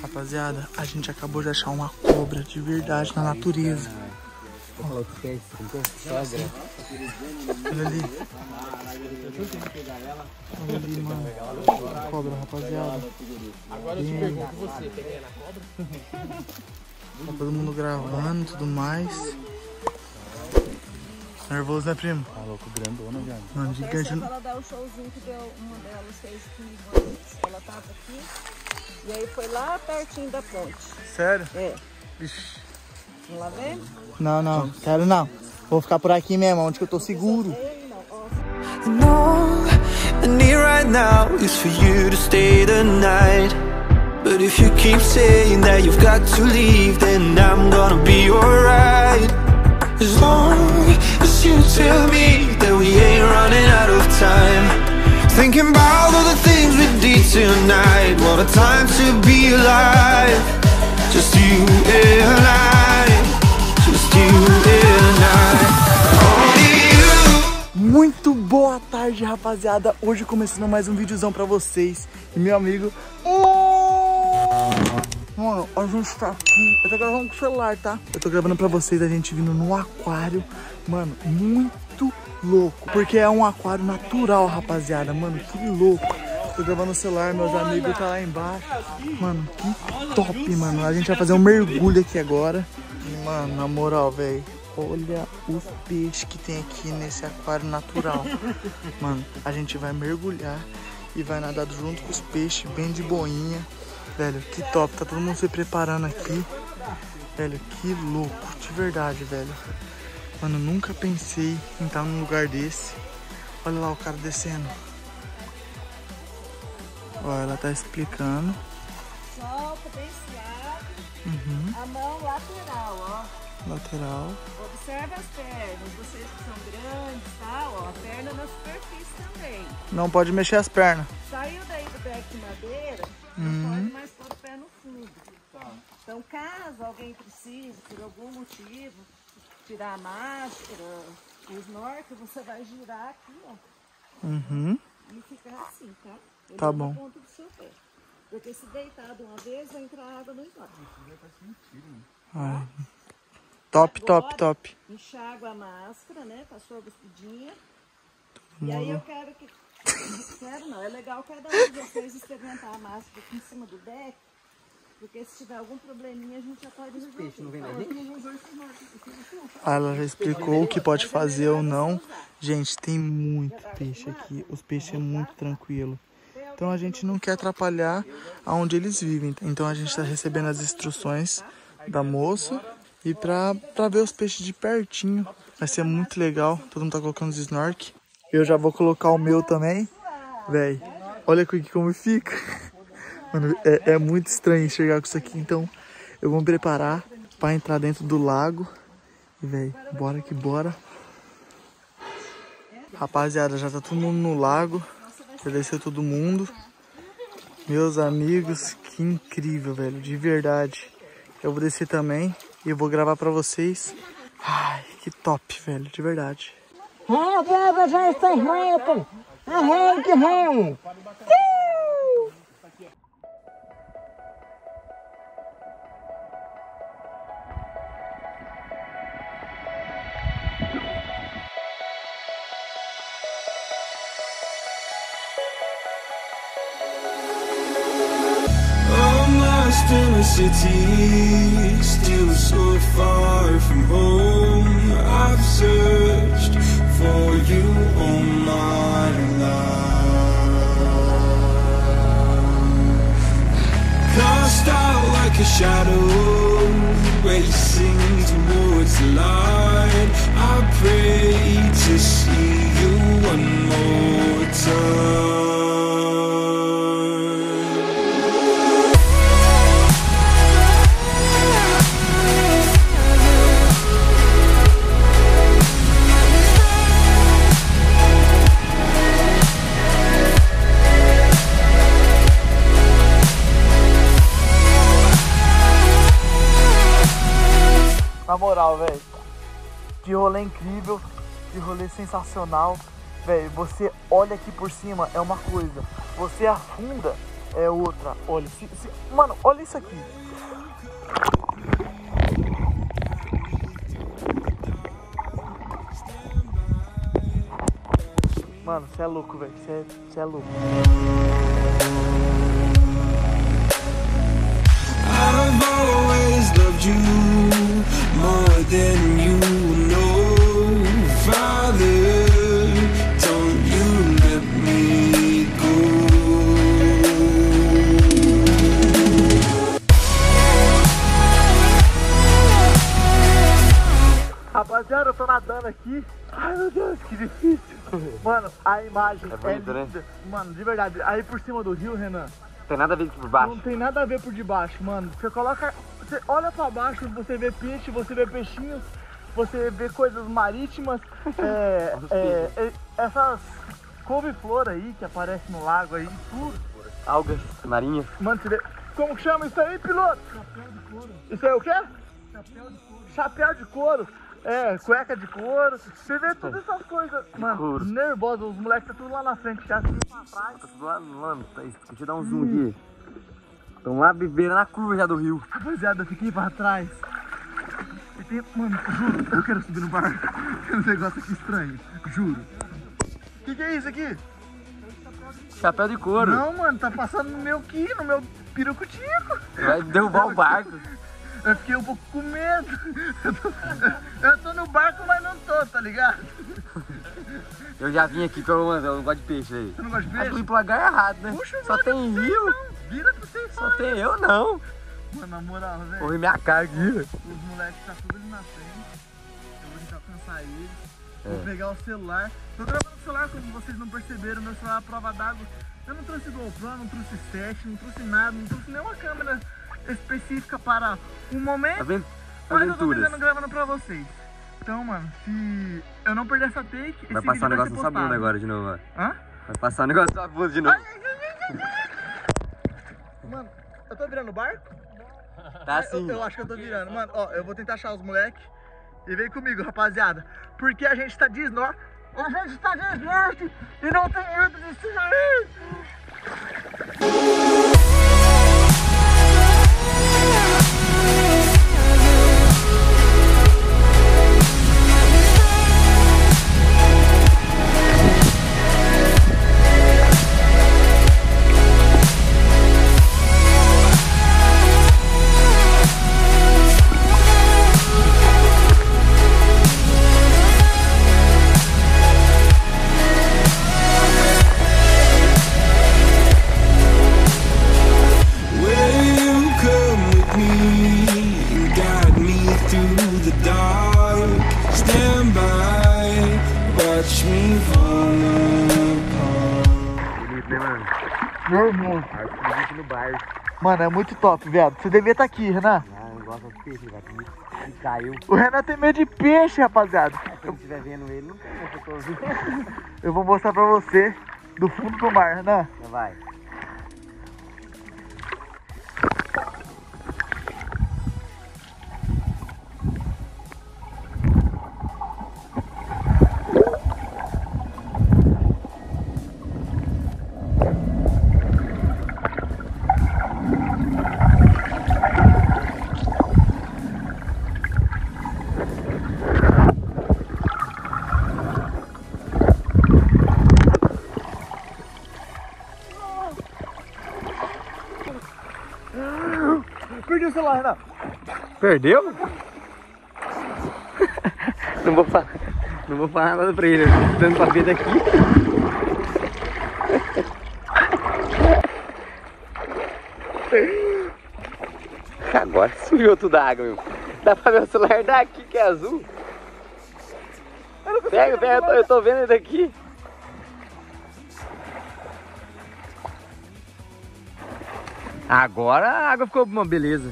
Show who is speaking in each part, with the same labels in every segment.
Speaker 1: Rapaziada, a gente acabou de achar uma cobra de verdade na natureza.
Speaker 2: Sogra.
Speaker 1: Olha ali. Olha ali, mano. Cobra, rapaziada.
Speaker 2: Agora eu te pergunto, você peguei na cobra?
Speaker 1: Tá todo mundo gravando e tudo mais. Nervoso, né, primo?
Speaker 2: Tá louco, grandona, já.
Speaker 1: Mano, gigante.
Speaker 3: ela dá o showzinho que deu uma delas fez comigo antes. Ela tava aqui. E aí foi lá pertinho da ponte.
Speaker 1: Sério?
Speaker 3: É.
Speaker 1: Ixi.
Speaker 3: Vamos lá ver?
Speaker 1: Não, não, quero não. Vou ficar por aqui mesmo, onde que eu tô seguro.
Speaker 4: I need stay the night. But if you keep saying that you've got to leave, then I'm gonna be alright. As long as you tell me that we ain't running out of time. Thinking about all the things we did tonight. What a time to be alive. Just you and I.
Speaker 1: Muito boa tarde, rapaziada. Hoje começando mais um videozão pra vocês. E meu amigo... Mano, a gente tá aqui... Eu tô gravando com o celular, tá? Eu tô gravando pra vocês a gente vindo no aquário. Mano, muito louco. Porque é um aquário natural, rapaziada. Mano, que louco. Tô gravando no celular, meus amigos tá lá embaixo. Mano, que top, mano. A gente vai fazer um mergulho aqui agora. E, mano, na moral, velho. Olha os peixes que tem aqui nesse aquário natural. Mano, a gente vai mergulhar e vai nadar junto com os peixes, bem de boinha. Velho, que top. Tá todo mundo se preparando aqui. Velho, que louco. De verdade, velho. Mano, nunca pensei em estar num lugar desse. Olha lá o cara descendo. Ó, ela tá explicando.
Speaker 3: Solta suave.
Speaker 1: Uhum.
Speaker 3: A mão lateral.
Speaker 1: Lateral.
Speaker 3: Observa as pernas. Vocês que são grandes, tá? Ó, a perna na superfície também.
Speaker 1: Não pode mexer as pernas.
Speaker 3: Saiu daí do deck de madeira,
Speaker 1: Hum.
Speaker 3: não pode mais pôr o pé no fundo. Então, caso alguém precise, por algum motivo, tirar a máscara, o snorkel, você vai girar aqui, ó,
Speaker 1: Uhum.
Speaker 3: e ficar assim, tá? Ele
Speaker 1: Tá
Speaker 3: é
Speaker 1: bom.
Speaker 3: Na ponta do seu pé. Porque se deitar de uma vez, vai entrar água no snorkel.
Speaker 1: Ai. Top, top, top.
Speaker 3: Enxágua a máscara, né? Passou a guspidinha. E aí eu quero que. quero não, é legal cada um de vocês experimentar a máscara aqui em cima do deck. Porque se tiver algum probleminha, a gente já pode resolver. Não vem
Speaker 1: Ah, Ela já explicou o que pode fazer ou não. Gente, tem muito peixe aqui. Os peixes são muito tranquilos. Então a gente não quer atrapalhar aonde eles vivem. Então a gente está recebendo as instruções da moça e pra, pra ver os peixes de pertinho. Vai ser muito legal. Todo mundo tá colocando os snork. Eu já vou colocar o meu também. Véi, olha aqui como fica. Mano, é, é muito estranho enxergar com isso aqui. Então eu vou me preparar pra entrar dentro do lago. E, véi, bora que bora. Rapaziada, já tá todo mundo no lago. Já desceu todo mundo. Meus amigos, que incrível, velho. De verdade. Eu vou descer também e eu vou gravar pra vocês. Ai, que top, velho. De verdade.
Speaker 5: Rapaziada, já está. Arranque,
Speaker 4: a city, still a shadow racing towards the light. I pray to.
Speaker 1: Moral, velho. Que rolê incrível, que rolê sensacional. Velho, você olha aqui por cima, é uma coisa. Você afunda, é outra. Olha, se- se- mano, olha isso aqui. Mano, você é louco, velho. Você é louco.
Speaker 4: I've always loved you more than you know, Father. Don't you let me go.
Speaker 1: Rapaziada, eu tô nadando aqui. Ai meu Deus, que difícil. Mano, a imagem é,
Speaker 6: bonito, né?
Speaker 1: linda. Mano, de verdade. Aí por cima do rio, Renan,
Speaker 6: Tem nada a ver por
Speaker 1: não
Speaker 6: baixo.
Speaker 1: tem nada a ver por debaixo, mano. Você coloca. Você olha pra baixo, você vê peixe, você vê peixinhos, você vê coisas marítimas. É, é, é, essas couve-flor aí que aparece no lago aí, tudo.
Speaker 6: Algas marinhas.
Speaker 1: Mano, você vê. Como que chama isso aí, piloto? Chapéu de couro. Isso aí é o quê? Chapéu de couro. Chapéu de couro. É, cueca de couro. Você vê todas essas coisas. Mano,
Speaker 6: Couro.
Speaker 1: nervoso. Os moleques tá tudo lá na frente, já pra trás.
Speaker 6: Tá tudo lá, mano, tá isso. Deixa eu dar um zoom aqui. Estão lá beberam na curva já do rio.
Speaker 1: Rapaziada, eu fiquei pra trás. Mano, juro, eu quero subir no barco. Tem um negócio aqui estranho, juro. O que, que é isso aqui?
Speaker 6: Chapéu de couro.
Speaker 1: Não, mano, tá passando no meu aqui, no meu pirucutico.
Speaker 6: Vai derrubar o barco.
Speaker 1: Eu fiquei um pouco com medo. Eu tô, eu tô no barco, mas não tô, tá ligado?
Speaker 6: Eu já vim aqui, pelo menos, eu não gosto de peixe aí.
Speaker 1: Você não gosta de peixe?
Speaker 6: vim pro lugar errado, né?
Speaker 1: Puxa,
Speaker 6: Só
Speaker 1: mano,
Speaker 6: tem rio,
Speaker 1: não. Vira e
Speaker 6: só tem eu não.
Speaker 1: Mano, na moral, velho.
Speaker 6: Vou ver minha cara aqui.
Speaker 1: Os moleques tá tudo ali na frente. Eu vou tentar alcançar eles. Vou
Speaker 6: É.
Speaker 1: pegar o celular. Tô gravando o celular, como vocês não perceberam, meu celular é prova d'água. Eu não trouxe GoPro, não trouxe set, não trouxe nada, não trouxe nenhuma câmera específica para o momento.
Speaker 6: Aven-
Speaker 1: Mas eu tô tentando gravando pra vocês. Então, mano, se eu não perder essa take,
Speaker 6: Vai passar um negócio
Speaker 1: ser
Speaker 6: sabão
Speaker 1: postado.
Speaker 6: agora de novo, ó.
Speaker 1: Hã?
Speaker 6: Vai passar um negócio no sabão de novo.
Speaker 1: Mano, eu tô virando barco?
Speaker 6: Tá
Speaker 1: Eu-
Speaker 6: assim.
Speaker 1: Eu, acho que eu tô virando. Mano, ó, eu vou tentar achar os moleques. E vem comigo, rapaziada. Porque a gente tá desnorte. A gente tá desnorte e não tem medo de se
Speaker 6: mano?
Speaker 1: Meu irmão.
Speaker 6: Arco no barco.
Speaker 1: Mano, é muito top, viado. Você devia estar aqui, Renan.
Speaker 6: Ah, eu gosto de peixe, velho. E caiu.
Speaker 1: O Renan tem medo de peixe, rapaziada.
Speaker 6: Se eu estiver vendo ele, não tem essa coisa.
Speaker 1: Eu vou mostrar pra você do fundo do mar, Renan.
Speaker 6: Então vai.
Speaker 1: Perdi o celular, Renan.
Speaker 6: Perdeu? não vou falar. Não vou falar nada pra ele. eu tô Dando pra ver daqui. Agora sujou tudo a água, meu. Dá pra ver o celular daqui que é azul? Pega, pega, eu tô, eu tô vendo ele daqui. Agora a água ficou uma beleza.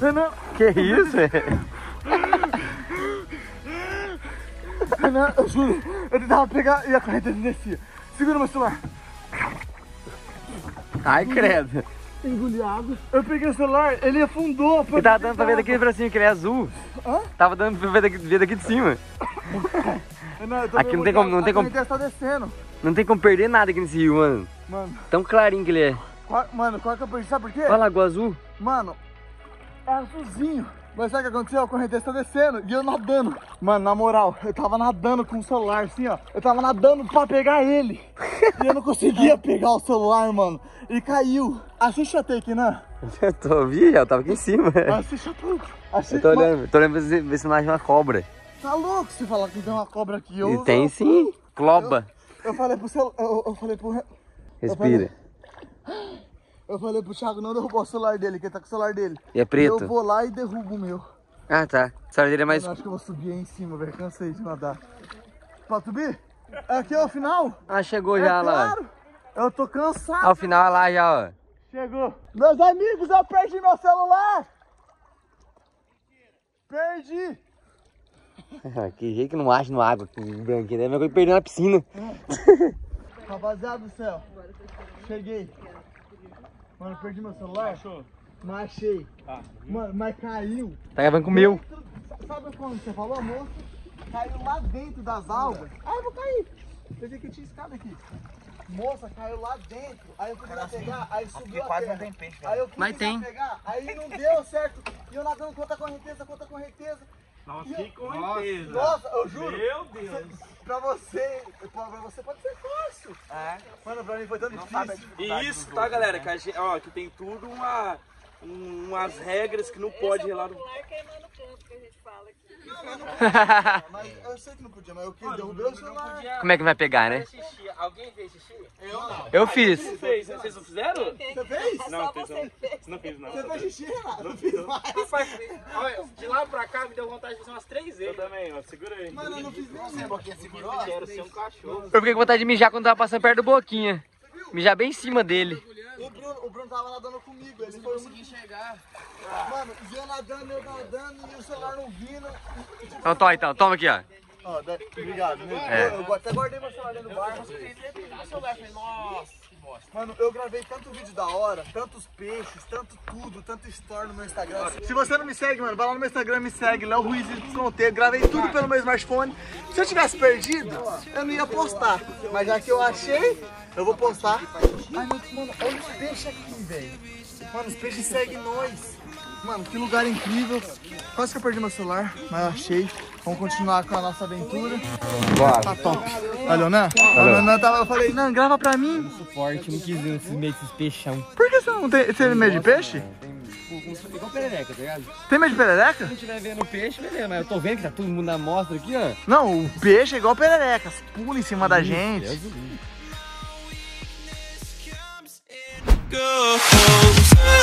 Speaker 1: Renan,
Speaker 6: Que isso? é?
Speaker 1: Renan, eu juro, eu tentava pegar e a correnteza descia. Segura meu celular.
Speaker 6: Ai, credo.
Speaker 1: Engoli água. Eu peguei o celular, ele afundou.
Speaker 6: E tava dando pra ver daqui pra cima que ele é azul.
Speaker 1: Hã?
Speaker 6: Tava dando pra ver daqui, ver daqui de cima.
Speaker 1: Eu tô
Speaker 6: Aqui não tem como- não tem como-
Speaker 1: tá descendo.
Speaker 6: Não tem como perder nada aqui nesse rio, mano.
Speaker 1: Mano,
Speaker 6: Tão clarinho que ele é.
Speaker 1: qual, mano, qual que eu perdi? Sabe por quê?
Speaker 6: Olha a lagoa azul.
Speaker 1: Mano, é azulzinho. Mas sabe o que aconteceu? A correnteza tá descendo e eu nadando. Mano, na moral, eu tava nadando com o celular assim, ó. Eu tava nadando pra pegar ele. e eu não conseguia pegar o celular, mano. E caiu. Assiste a take, né?
Speaker 6: Eu tô vi, já tava aqui em cima.
Speaker 1: Assiste a take. Assiste,
Speaker 6: Eu tô
Speaker 1: mano,
Speaker 6: olhando, tô olhando pra ver se- ver se não acha uma cobra.
Speaker 1: Tá louco se falar que tem uma cobra aqui. Eu,
Speaker 6: E tem
Speaker 1: eu,
Speaker 6: sim. Cloba.
Speaker 1: Eu falei pro celular. Eu, eu falei pro.
Speaker 6: Respira.
Speaker 1: Eu falei pro Thiago não derrubar o celular dele, que ele tá com o celular dele.
Speaker 6: E é preto?
Speaker 1: Eu vou lá e derrubo o meu.
Speaker 6: Ah, tá. A história dele é mais.
Speaker 1: Eu acho que eu vou subir aí em cima, velho. Cansei de nadar. Pode subir? É aqui é o final?
Speaker 6: Ah, chegou
Speaker 1: É
Speaker 6: já lá.
Speaker 1: claro. Eu tô cansado.
Speaker 6: Ao final lá já, ó.
Speaker 1: Chegou. Meus amigos, eu perdi meu celular. Perdi.
Speaker 6: que jeito que não acha no água, que branquinho. É a mesma coisa que perder na piscina.
Speaker 1: Rapaziada do céu. Cheguei. Mano, eu perdi meu celular. Achou? Mas achei. Mano, mas caiu.
Speaker 6: Tá gravando com o meu.
Speaker 1: Sabe quando você falou, moço? Caiu lá dentro das algas. Aí eu vou cair. Pensei que tinha escada aqui. Moça, caiu lá dentro. Aí eu fui pegar, aí subiu a quase não tem peixe, Aí eu fui
Speaker 6: Mas tem.
Speaker 1: pegar, aí não deu certo. E eu nadando contra a correnteza, contra a correnteza. Nossa, que correnteza. Nossa, eu juro. Meu Deus. Pra você, pra você pode ser fácil. É. Mano, pra mim foi tão difícil.
Speaker 2: E isso, tá, galera? Que, a gente, ó, que tem tudo uma, um- umas regras que não pode relar no.
Speaker 3: celular queimando canto que a gente fala aqui.
Speaker 1: Mas eu sei que não podia, mas eu que derrubei o celular.
Speaker 6: Como é que vai pegar, né?
Speaker 2: Xixi. Alguém fez xixi?
Speaker 6: Eu fiz.
Speaker 2: Não fez, né? Vocês não fizeram?
Speaker 1: Você fez?
Speaker 2: Não, fez não. Não fiz, não.
Speaker 1: Você fez xixi, Renato? Não fiz mais.
Speaker 2: Olha, de lá pra cá me deu vontade de fazer umas três vezes. Eu também, ó. Segura aí.
Speaker 1: Mano, eu não fiz nem
Speaker 2: Quero ser um cachorro.
Speaker 6: Eu fiquei com vontade de mijar quando tava passando perto do Boquinha. Mijar bem em cima dele.
Speaker 1: O Bruno, o Bruno tava nadando comigo, ele foi muito enxergar. Mano, eu nadando, eu nadando e o celular não vindo.
Speaker 6: Então toma então, toma aqui, ó.
Speaker 1: ó, da- obrigado, né?
Speaker 6: É.
Speaker 1: Eu, eu até guardei meu celular do bar. Mano, eu gravei tanto vídeo da hora, tantos peixes, tanto tudo, tanto story no meu Instagram. Se você não me segue, mano, vai lá no meu Instagram, me segue, Léo Ruiz YT. Gravei tudo pelo meu smartphone. Se eu tivesse perdido, eu não ia postar. Mas já que eu achei, eu vou postar. Ai, meu, mano, olha os peixes aqui, velho. Mano, os peixes seguem nós. Mano, que lugar incrível. Quase que eu perdi meu celular, mas eu achei. Vamos continuar com a nossa aventura.
Speaker 6: Bora.
Speaker 1: Tá top. Valeu, né? Valeu. Não, tava, eu falei, não, grava pra mim.
Speaker 6: Forte, não quis ver esses meio desses peixão.
Speaker 1: Por que você não tem, tem medo de peixe?
Speaker 6: Igual perereca, tá ligado?
Speaker 1: Tem medo de perereca?
Speaker 6: Se não estiver vendo peixe, beleza, mas eu tô vendo que tá todo mundo na mostra aqui, ó.
Speaker 1: Não, o peixe é igual perereca, pula em cima da gente.
Speaker 4: goes.